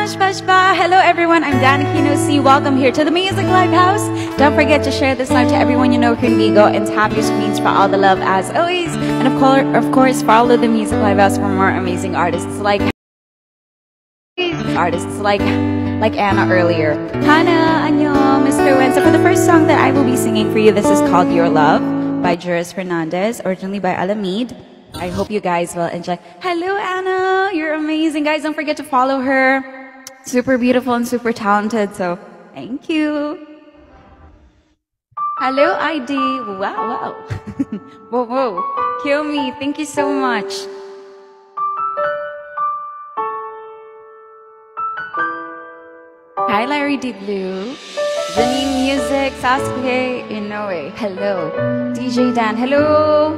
Bash Bash Ba. Hello everyone, I'm Danica C. Welcome here to the Music Live House. Don't forget to share this live to everyone you know here in Bigo and tap your screens for all the love as always. And of course, of course, follow the Music Live House for more amazing artists like artists like like Anna earlier. Hana, Anyo, Mr. Wen. So for the first song that I will be singing for you, this is called Your Love by Juris Fernandez, originally by Alamid. I hope you guys will enjoy. Hello, Anna. You're amazing. Guys, don't forget to follow her. Super beautiful and super talented. So thank you. Hello, ID. Wow, wow. whoa, whoa. Kill me. Thank you so much. Hi, Larry D. Blue. Janine Music, Sasuke Inoue. Hello. DJ Dan. Hello.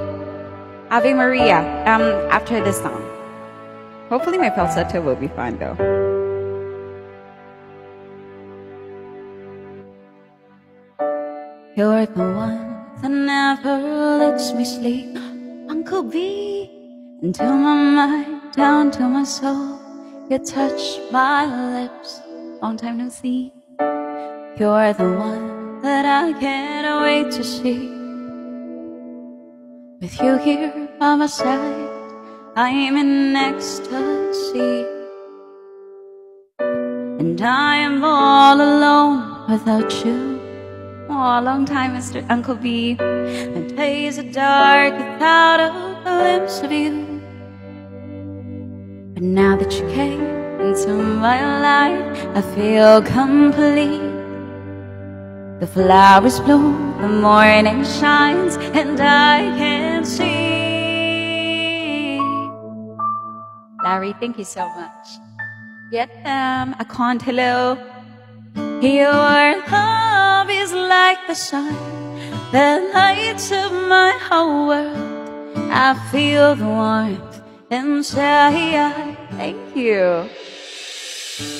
Ave Maria. Um, after this song. Hopefully my falsetto will be fine though. You're the one that never lets me sleep. Uncle B, into my mind, down to my soul. You touch my lips, long time no see. You're the one that I can't wait to see. With you here by my side, I'm in ecstasy. And I am all alone without you. Oh, a long time, Mr. Uncle B. My days are dark without a glimpse of you. But now that you came into my life, I feel complete. The flowers bloom, the morning shines, and I can see. Larry, thank you so much. Vietnam, I can't hello. Your love is like the sun that lights up my whole world. I feel the warmth inside. Thank you.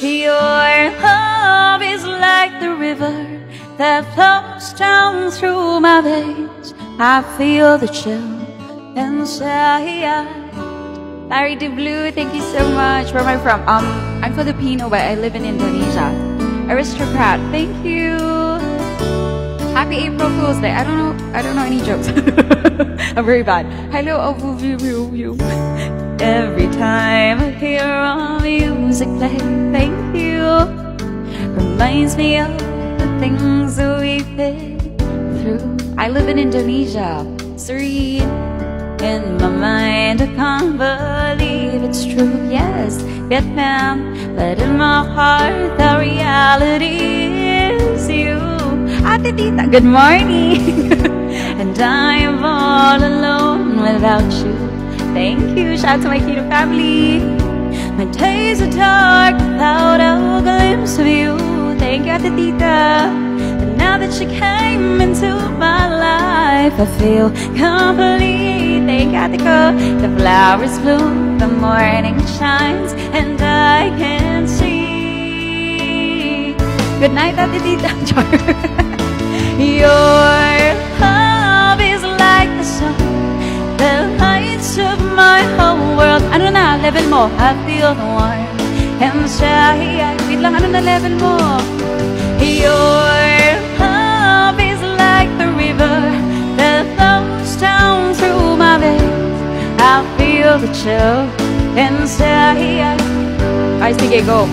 Your love is like the river that flows down through my veins. I feel the chill inside. Larry De Blue, thank you so much. Where am I from? Um, I'm Filipino, but I live in Indonesia. Aristocrat, thank you. Happy April Fool's Day. I don't know. I don't know any jokes. I'm very bad. Hello, oh, you. Every time I hear our music play, thank you. Reminds me of the things that we've been through. I live in Indonesia, serene. In my mind, I can't believe it's true. Yes, Vietnam, but in my heart, the reality is you. Ate Tita, good morning. and I am all alone without you. Thank you. Shout out to my Kino family. My days are dark without a glimpse of you. Thank you, Ate Tita. And now that you came into my life, I feel complete. Thank you, Ate Ko. The flowers bloom, the morning shines, and I can see. Good night, Ate Tita. Your love is like the sun that lights up my whole world. Ano na, level mo? I feel the warmth inside. Wait lang, ano na level mo? Your love is like the river that flows down through my veins. I feel the chill inside. Ay, sige, go.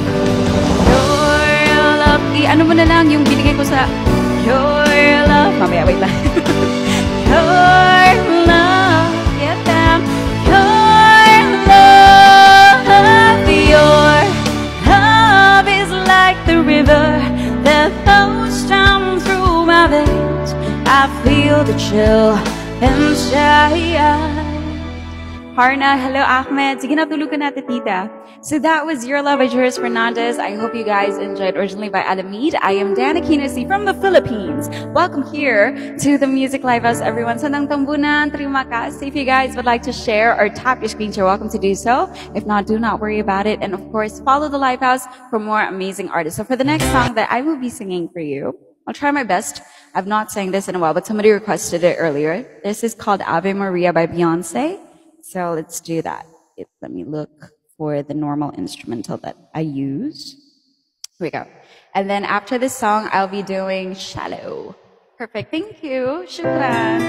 Your love, ano mo na lang yung binigay ko sa Your love. Mamaya, wait lang. Your love, yeah, damn. Your love, your love is like the river that flows down through my veins. I feel the chill inside. Harna, hello Ahmed. Sige na, tulugan natin, tita. So that was Your Love by Juris Fernandez. I hope you guys enjoyed originally by Alamid. I am Dana Kinosi from the Philippines. Welcome here to the Music Live House, everyone. Sandang tambunan, terima kasih. If you guys would like to share or tap your screen, you're welcome to do so. If not, do not worry about it. And of course, follow the Live House for more amazing artists. So for the next song that I will be singing for you, I'll try my best. I've not sang this in a while, but somebody requested it earlier. This is called Ave Maria by Beyonce. So let's do that. Let me look for the normal instrumental that I use. Here we go. And then after this song, I'll be doing Shallow. Perfect. Thank you. Shukran.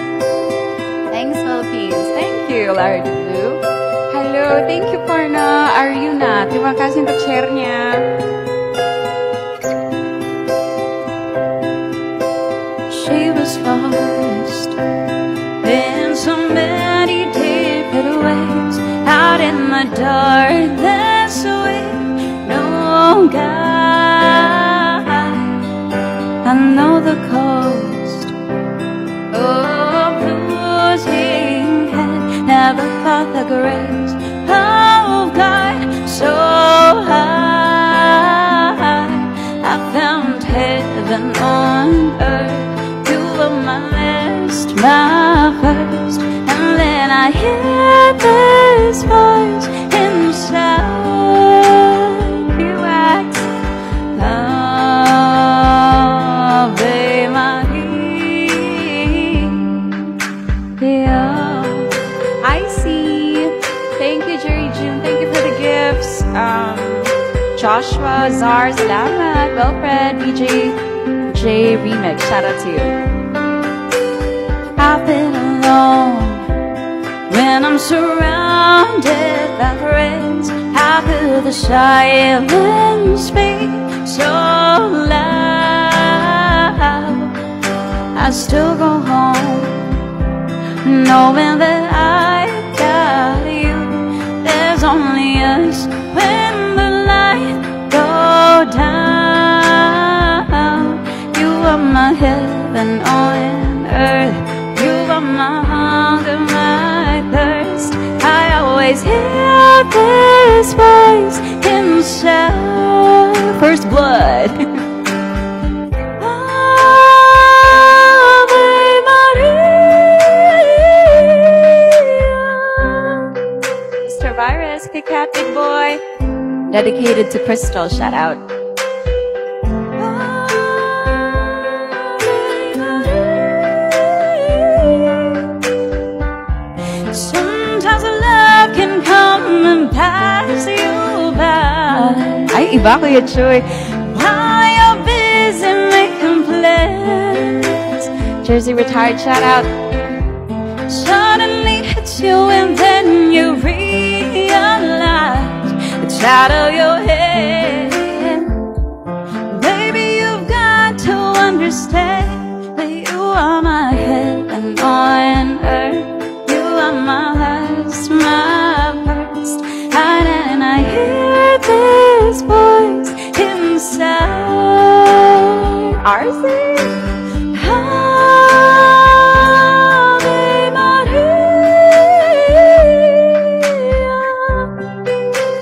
Thanks, Philippines. Thank you, Larry. Hello. Thank you, Parna. Arjuna. Terima kasih untuk share-nya. She was lost darkness with no guide. I know the cost of losing had never thought the grace of God so high. I found heaven on earth. You were my last, my first, and then I hear this Joshua, Zar, Salamat, Wilfred, BJ, J Remix. Shout out to you. I've been alone when I'm surrounded by friends. How could the silence speak so loud? I still go home knowing that Are my hunger, my thirst. I always hear this voice himself, First blood. Ave Mr. Virus, Kit boy. Dedicated to Crystal, shout out. Pass you by. Ay, iba ko yun, Choy. Eh. While you're busy making plans. Jersey retired, shout out. Suddenly hits you and then you realize it's out of your head. Baby, you've got to understand that you are my heaven on earth. Is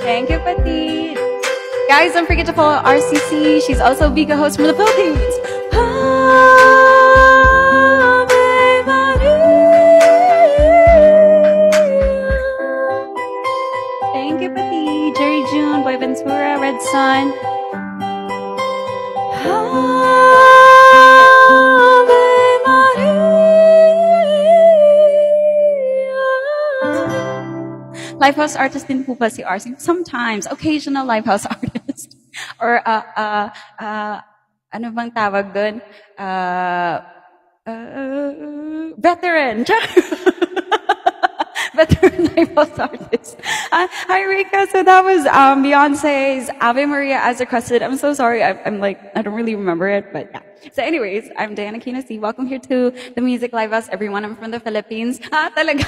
Thank you, Petit. Guys, don't forget to follow RCC. She's also a Bigo host from the Philippines. Thank you, Pati. Jerry June, Boy Ventura, Red Sun. Maria. Lifehouse artist din po ba si RC? Sometimes, occasional lifehouse artist. Or, uh, uh, uh, ano bang tawag doon? Uh, uh, veteran. veteran lifehouse artist. Uh, hi, Rika. So that was um, Beyonce's Ave Maria as requested. I'm so sorry. I, I'm like, I don't really remember it, but yeah. So anyways, I'm Diana Kinasi. Welcome here to the Music Live House, everyone. I'm from the Philippines. Ah, talaga.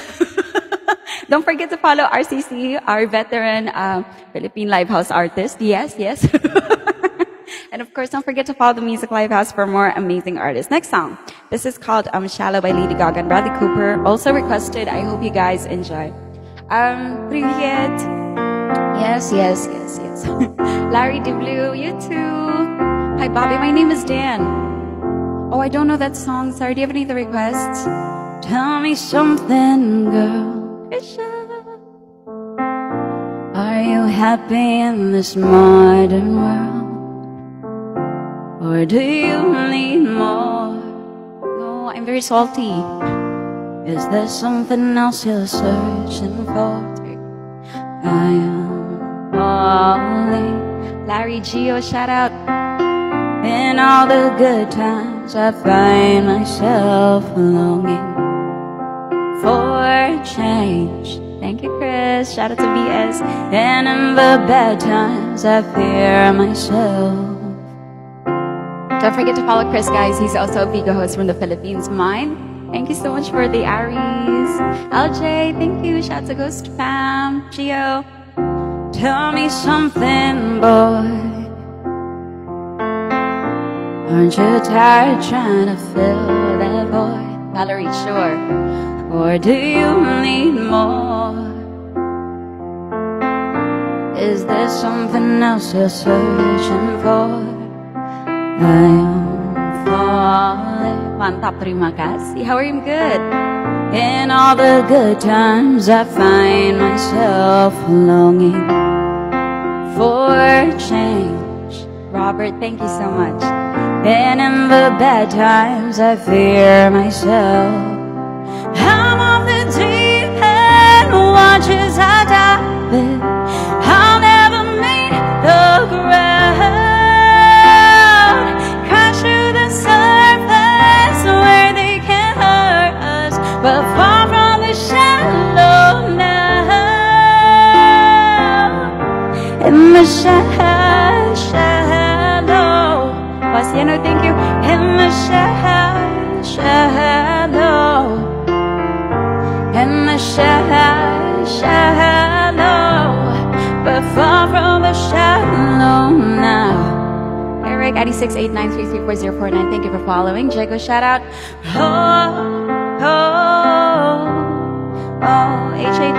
Don't forget to follow RCC, our veteran uh, Philippine Livehouse artist. Yes, yes. and of course, don't forget to follow the Music Livehouse for more amazing artists. Next song. This is called um, Shallow by Lady Gaga and Bradley Cooper. Also requested. I hope you guys enjoy. Um, Привет. Yes, yes, yes, yes. Larry DeBlue, you too. Hi, Bobby. My name is Dan. Oh, I don't know that song. Sorry. Do you have any other requests? Tell me something, girl. Are you happy in this modern world? Or do you need more? No, I'm very salty. Is there something else you're searching for? I am falling. Larry Geo, shout out. In all the good times, I find myself longing for change. Thank you, Chris. Shout out to BS. And in the bad times, I fear myself. Don't forget to follow Chris, guys. He's also a Bigo host from the Philippines. Mine. Thank you so much for the Aries. LJ, thank you. Shout out to Ghost Fam. Gio. Tell me something, boy. Aren't you tired trying to fill that void? Valerie, sure. Or do you need more? Is there something else you're searching for? I am falling. Mantap, terima kasih. How are you? Good. In all the good times, I find myself longing for change. Robert, thank you so much. And in the bad times, I fear myself. I'm off the deep end, watch as I dive in. 8689334049. Thank you for following. Jago, shout out. Oh, oh, oh, H-A,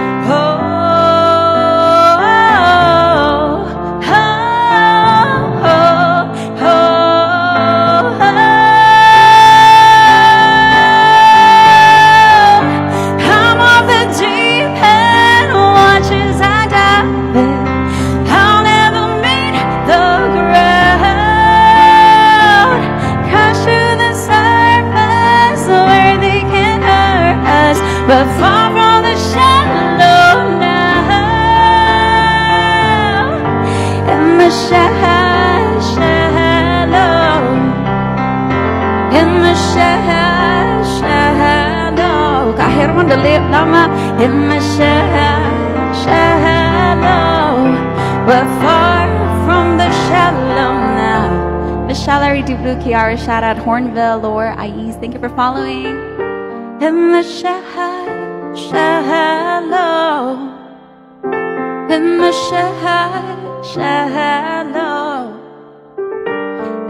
Kiara, shout out Hornville, Laura Ies. Thank you for following. In the sha- shallow, in the sha- shallow,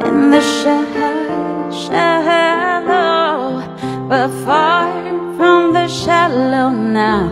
in the sha- shallow, but far from the shallow now.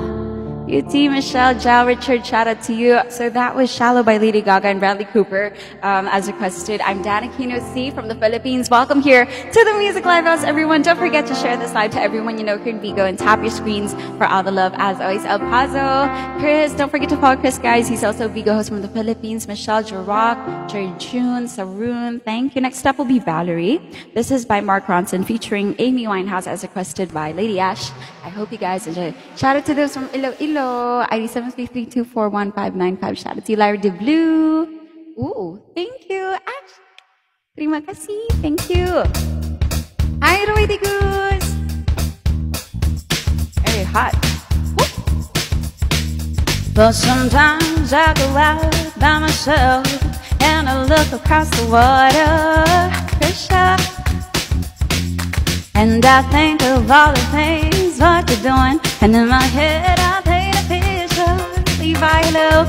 UT Michelle, Jao Richard, shout out to you. So that was Shallow by Lady Gaga and Bradley Cooper, um, as requested. I'm Dana Kino C from the Philippines. Welcome here to the Music Live House, everyone. Don't forget to share this live to everyone you know here in Bigo and tap your screens for all the love. As always, El Paso, Chris, don't forget to follow Chris, guys. He's also Bigo host from the Philippines. Michelle Jurok, Jerry June, Saroon, thank you. Next up will be Valerie. This is by Mark Ronson featuring Amy Winehouse as requested by Lady Ash. I hope you guys enjoy. Shout out to those from Iloilo, ID 733241595. Shout out to Larry De Blue. Ooh, thank you, Ash. Terima kasih, thank you. Hi, Roy Goose. Very hot. But sometimes I go out by myself and I look across the water. And I think of all the things what you're doing, and in my head I paint a picture, Low.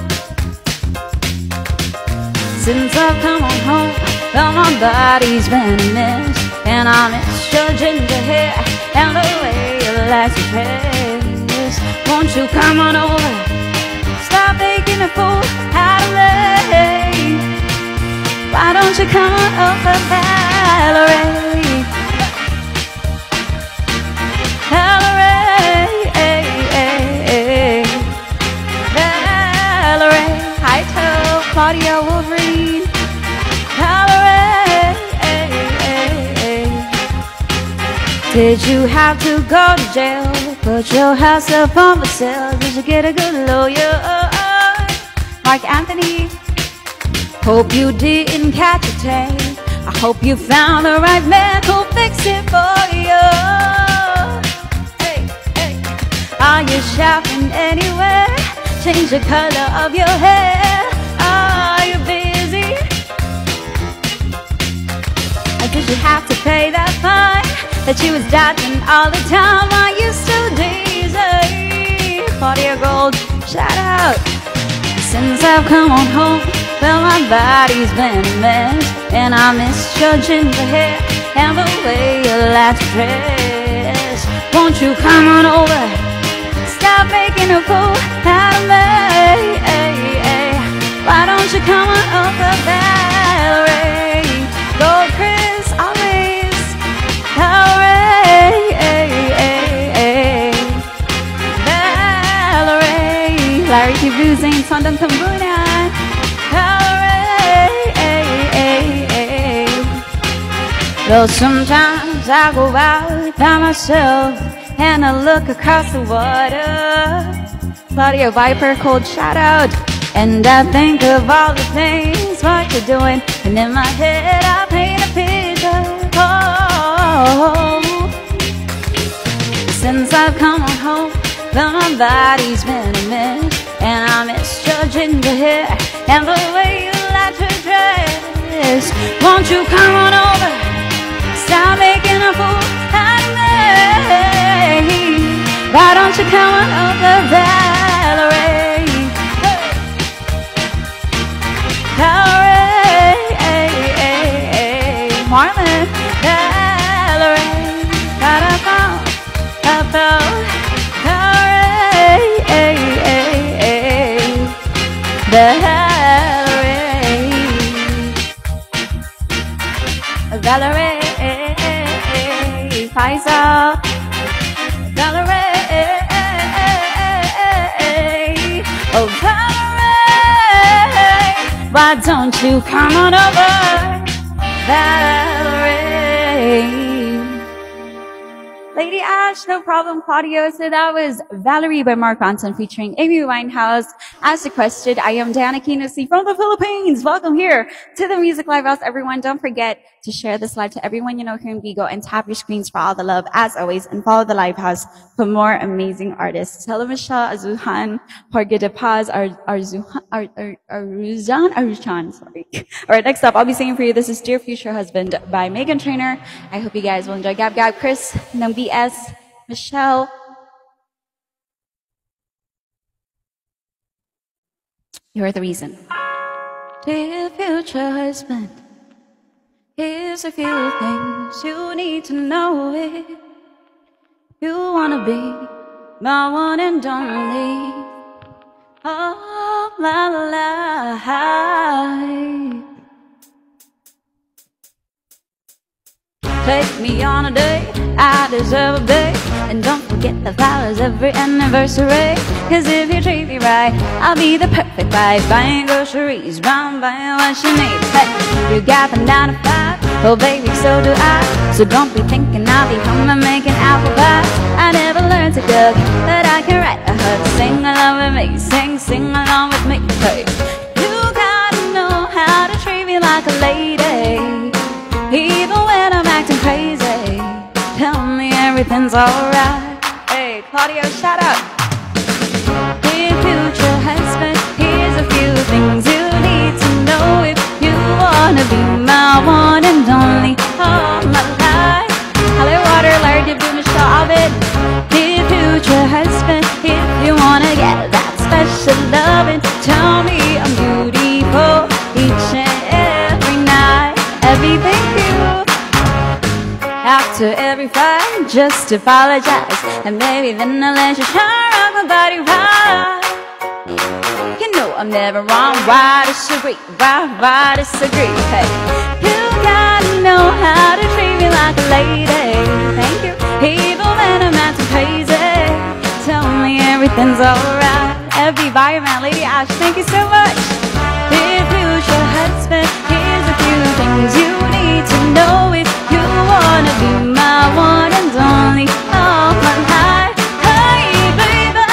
Since I've come on home, well, my body's been a mess, and I miss your ginger hair and the way you like your dress. Won't you come on over? Stop making a fool out of me. Why don't you come on over? Valerie, Valerie, Claudia Wolverine. Valerie, eh, eh, eh, did you have to go to jail? Put your house up on for sale? Did you get a good lawyer? Mark Anthony. Hope you didn't catch a tape. I hope you found the right man who'll fix it for you. Hey, hey. Are you shopping anywhere? Change the color of your hair. You have to pay that fine that you was dodging all the time? Are you still daisy? Claudia Gold, shout out. Since I've come on home, well, my body's been a mess. And I miss your ginger hair and the way you like to dress. Won't you come on over? Stop making a fool out of me. Why don't you come on over, Valerie? Valerie. Valerie. Larry losing, Sondam Tambuna. Well, sometimes I go out by myself and I look across the water. Claudia Viper, cold shout out. And I think of all the things what you're doing, and in my head I paint. Oh, since I've come home, my body's been a mess, and I miss your ginger hair and the way you like to dress. Won't you come on over? Stop making a fool out of me. Why don't you come on over, Valerie? Valerie, Marlon, Valerie, why don't you come on over, Valerie? Lady Ash, no problem, Claudio. So that was Valerie by Mark Ronson featuring Amy Winehouse. As requested, I am Diana Kinosi from the Philippines. Welcome here to the Music Live House. Everyone, don't forget to share this live to everyone you know here in Bigo and tap your screens for all the love as always and follow the Live House for more amazing artists. Hello, Michelle, Azuhan, Jorge De Paz, Ar- Arzuhan, Ar- Ar- Aruzan, Aruzan, sorry. All right, next up, I'll be singing for you. This is Dear Future Husband by Meghan Trainor. I hope you guys will enjoy Gab Gab, Chris, Nung BS, Michelle, You're the reason. Dear future husband, here's a few things you need to know if you wanna be my one and only. Oh, la la la. Take me on a date, I deserve a date And don't forget the flowers every anniversary. Cause if you treat me right, I'll be the perfect wife Buying groceries, round buying what she needs Hey, you got the 9 to 5, oh baby so do I. So don't be thinking I'll be home and making apple pie. I never learned to cook, but I can write a hook. Sing along with me, sing, sing along with me. Hey, you gotta know how to treat me like a lady. Even when I'm acting crazy, tell me everything's alright. Claudio, shout out. Dear future husband, here's a few things you need to know if you wanna be my one and only all my life. Hello, Water, Larry, Dibdu, Michelle, Ovid. Dear future husband, if you wanna get that special loving, tell me I'm beautiful each and every night. Everything after every fight, just apologize. And maybe then I'll let you try my body right You know I'm never wrong, why disagree, why, why disagree, hey You gotta know how to treat me like a lady. Thank you, even when I'm acting crazy. Tell me everything's alright. Everybody, man, Lady Ash, thank you so much. Dear future husband, here's a few things you need to know. if you wanna be my one and only. Oh my high, hey baby.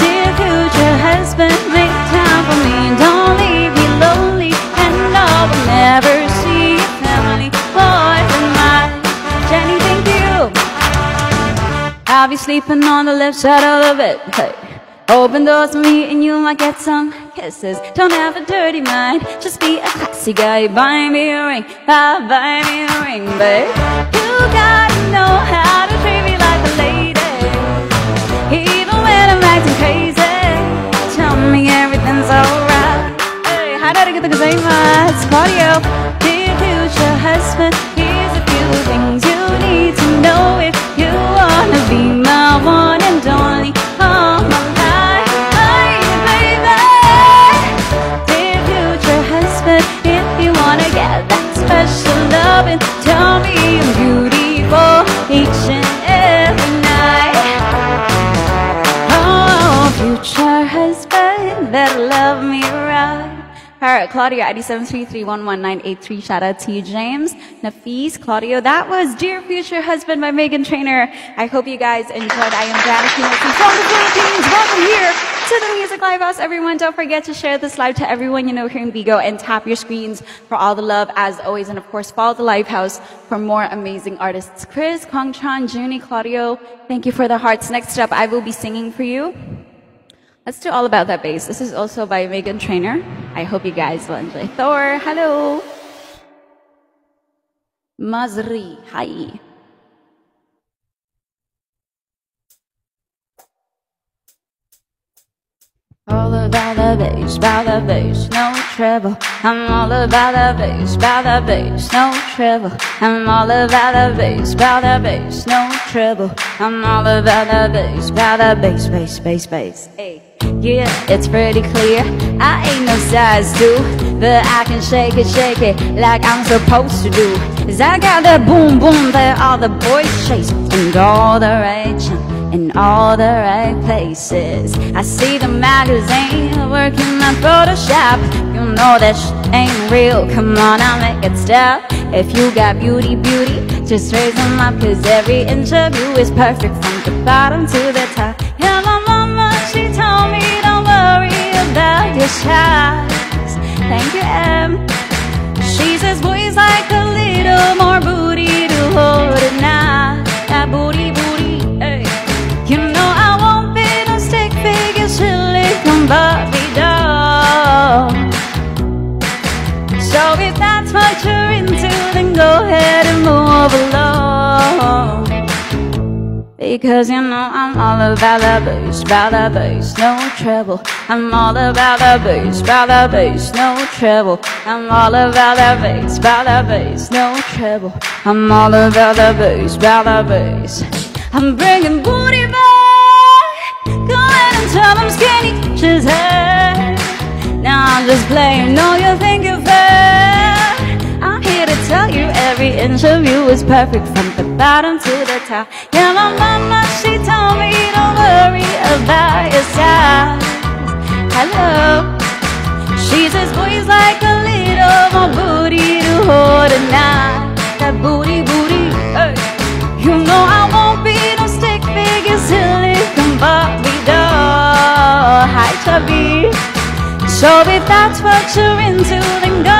Dear future husband, make time for me. Don't leave me lonely And I will never see your family. Boyfriend, my Jenny, thank you. I'll be sleeping on the left side of the bed. Hey. Open doors for me and you might get some kisses. Don't have a dirty mind, just be a classy guy. Buy me a ring, buy, buy me a ring, babe. You gotta know how to treat me like a lady, even when I'm acting crazy. Tell me everything's alright. Hey, how did I get the gazema? It's Claudio, dear future husband. Claudio, ID 7331193. Shout out to you, James, Nafis, Claudio. That was Dear Future Husband by Meghan Trainor. I hope you guys enjoyed. I am Danica from the Philippines. Welcome here to the Music Live House, everyone. Don't forget to share this live to everyone you know here in Bigo and tap your screens for all the love as always. And of course, follow the Live House for more amazing artists. Chris, Kongchan, Junie, Claudio, thank you for the hearts. Next up, I will be singing for you. Let's do All About That Bass. This is also by Meghan Trainor. I hope you guys will enjoy. Thor, hello. Mazri, hi. All about the bass, about the bass, no treble. I'm all about the bass, about the bass, no treble. I'm all about the bass, about the bass, no treble. I'm all about the bass, about the bass, bass, bass, bass. Hey. Yeah, it's pretty clear. I ain't no size two, but I can shake it, shake it like I'm supposed to do. Cause I got that boom boom that all the boys chase, and all the right jump in all the right places. I see the magazine working on Photoshop. You know that shit ain't real. Come on, I'll make it stop. If you got beauty, beauty, just raise them up. Cause every interview is perfect from the bottom to the top. Move. Because you know I'm all about the bass, about the bass, no trouble I'm all about the bass, about the bass, no trouble I'm all about the bass, about the bass, no trouble I'm all about the bass, about the bass. I'm bringing booty back. Go ahead and tell them skinny she's her. Now I'm just playing, no you think you're fair. Tell you every interview is perfect from the bottom to the top. Yeah, my mama, she told me don't worry about your size. Hello. She says boys like a little more booty to hold now. That booty, booty, hey. You know I won't be no stick figure silicone Barbie doll. Hi, chubby. So if that's what you're into, then go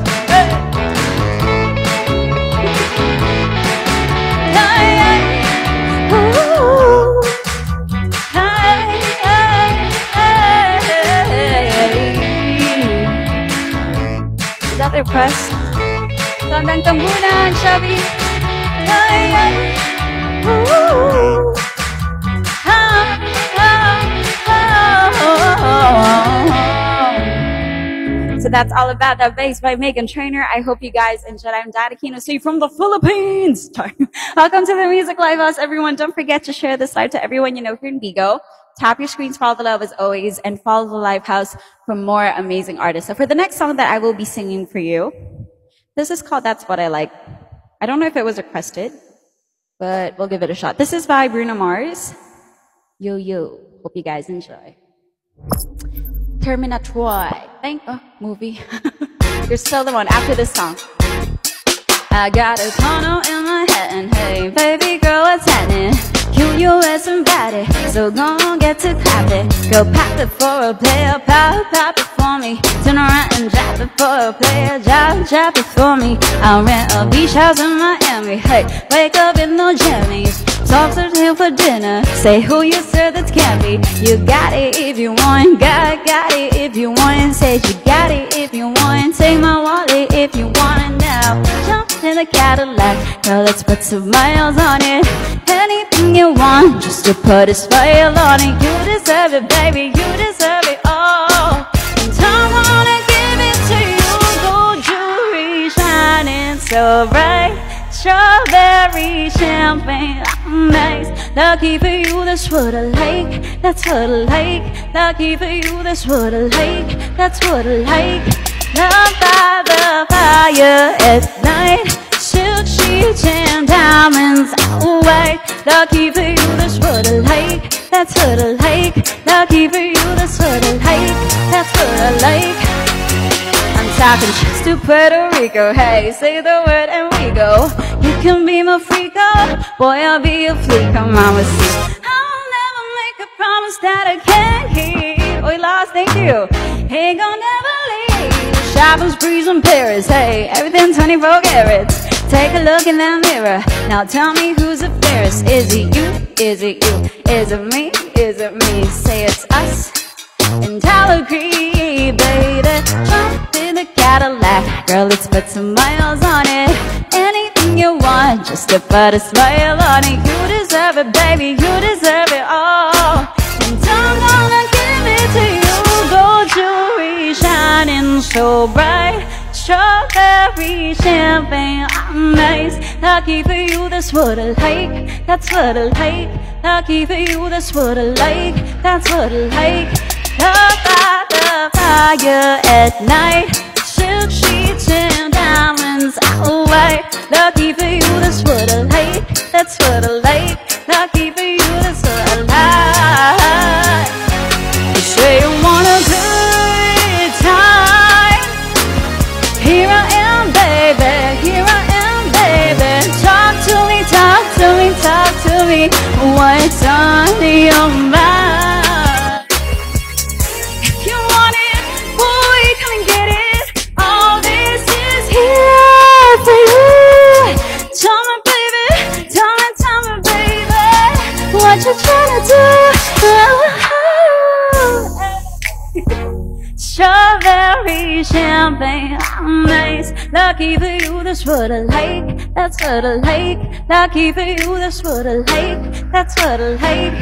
Ooh. So that's all about that bass by Meghan Trainor. I hope you guys enjoyed. I'm see from the Philippines. Welcome to the Music Live House, everyone. Don't forget to share this live to everyone you know here in Bigo. Tap your screens, follow the love as always, and follow the Live House for more amazing artists. So for the next song that I will be singing for you, this is called That's What I Like. I don't know if it was requested, but we'll give it a shot. This is by Bruno Mars. Yo Yo. Hope you guys enjoy. Terminator. Thank oh, movie. You're still the one after this song. I got a tunnel in my head and hey, baby girl, what's happening? You, you somebody, so gon' get to clap it. Go pop it for a player, pop, pop it for me. Turn around and drop it for a player, drop, drop it for me. I'll rent a beach house in Miami, hey, wake up in no jammies. Talk to him for dinner, say who you serve that can't be. You got it if you want, got, got it if you want. Say you got it if you want, take my wallet if you want it now. Jump the Cadillac. Girl, let's put some miles on it. Anything you want Just to put a smile on it. You deserve it, baby You deserve it all. And I wanna give it to you. Gold jewelry shining so bright. Strawberry champagne nice. Lucky for you, that's what I like. That's what I like. Lucky for you, that's what I like. That's what I like. Love by the fire at night Silk sheets and diamonds white Lucky for you, that's what I like That's what I like Lucky for you, that's what I like That's what I like I'm talking trips to Puerto Rico. Hey, say the word and we go. You can be my freako Boy, I'll be a freak, I'm mama I'll never make a promise that I can't keep. We lost, thank you. Ain't gonna never leave. Shopping sprees in Paris, hey, everything 24 carats. Take a look in that mirror, now tell me who's the fairest. Is it you? Is it you? Is it me? Is it me? Say it's us. And I'll agree, baby. Jump in the Cadillac, girl, let's put some miles on it. Anything you want, just to put a smile on it. You deserve it, baby, you deserve it all. And I'm gonna give it to you, gold jewelry shining so bright Strawberry champagne, I'm nice. Lucky for you, that's what I like. That's what I like. Lucky for you, that's what I like. That's what I like. Love by the fire at night. Silk sheets and diamonds all white. Lucky for you, that's what I like. That's what I like. Lucky for you, that's what I Champagne, I'm nice Lucky for you, that's what I like That's what I like Lucky for you, that's what I like That's what I like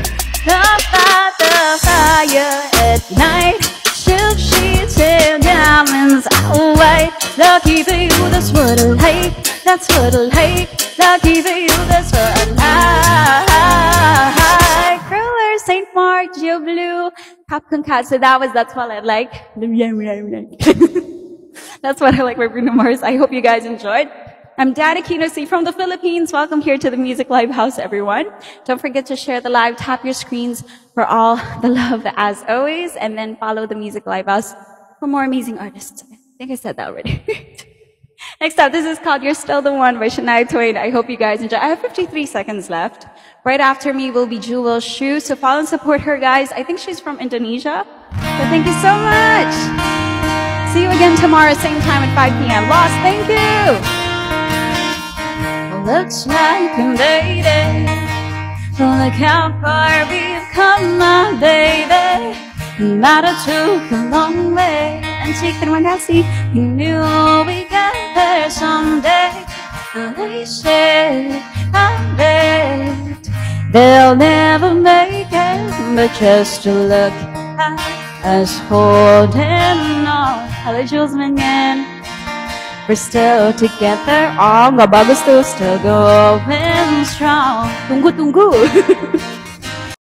Love by the fire at night. Silk sheets and diamonds all white. Lucky for you, that's what I like That's what I like Lucky for you, that's what I like Cruller, St. Mark, Joe Blue Popcorn Cat, so that was, that's what I like. that's what I like with Bruno Mars. I hope you guys enjoyed. I'm Dana Kinosi from the Philippines. Welcome here to the Music Live House, everyone. Don't forget to share the live, tap your screens for all the love as always, and then follow the Music Live House for more amazing artists. I think I said that already. Next up, this is called You're Still the One by Shania Twain. I hope you guys enjoy. I have 53 seconds left. Right after me will be Jewel Shu. So follow and support her, guys. I think she's from Indonesia. So thank you so much. See you again tomorrow, same time at 5 p.m. Lost, thank you. Looks like a lady. On the campfire, become my baby. Matter took a long way. And she terima kasih. You knew we get there someday. And they said, I bet They'll never make it, but just to look at us holding on. Hello, Jules Minion. We're still together. Oh, nggak bagus tuh. Still going strong. Tunggu, tunggu.